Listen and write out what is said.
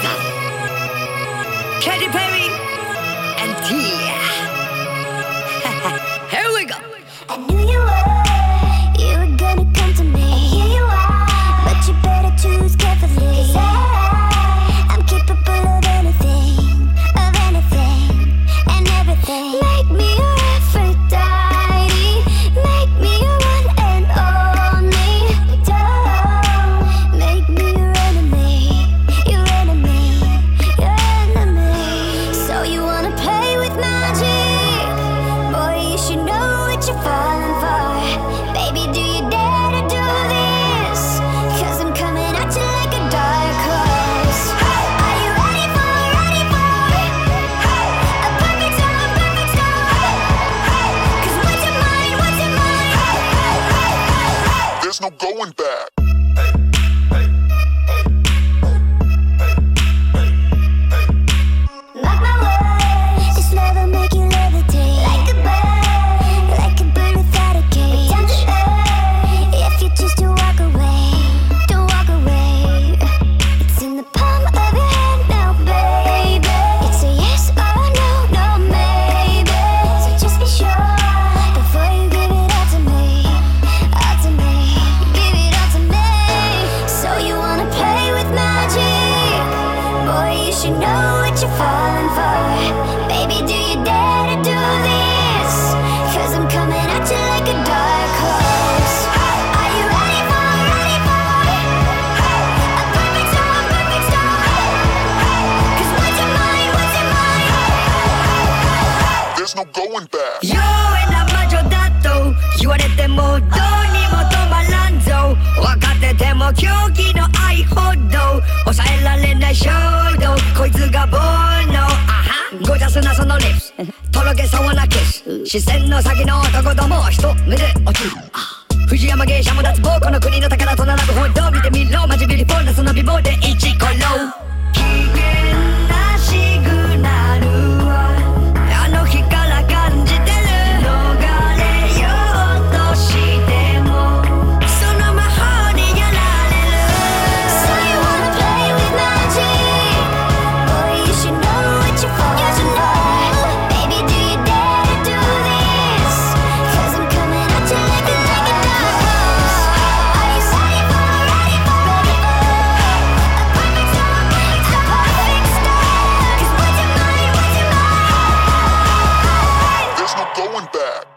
Yes. Back. know what you're falling for? Baby, do you dare to do this? Cause I'm coming at you like a dark horse. Ready for, ready for a perfect storm, a perfect storm? Cause? There's no going back. Yo en la no hodo, show. とろけそうなキス視線の先の男ども一目で落ちる。藤山芸者も脱帽。この国の宝と並ぶほど見てみろ。マジビューティフォーナスの美貌で一 going back.